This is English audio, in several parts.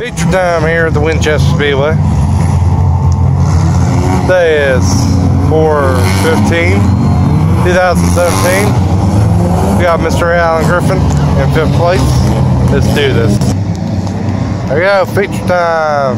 Feature time here at the Winchester Speedway. Today is 4 2017. We got Mr. Alan Griffin in fifth place. Let's do this. There we go, feature time.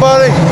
buddy.